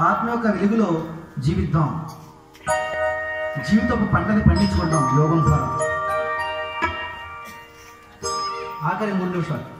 ఆత్మ యొక్క వెలుగులో జీవిద్దాం. జీవితపు పంటని పండించుకుంటాం యోగం ద్వారా. ఆఖరి మూడు నిమిషాలు.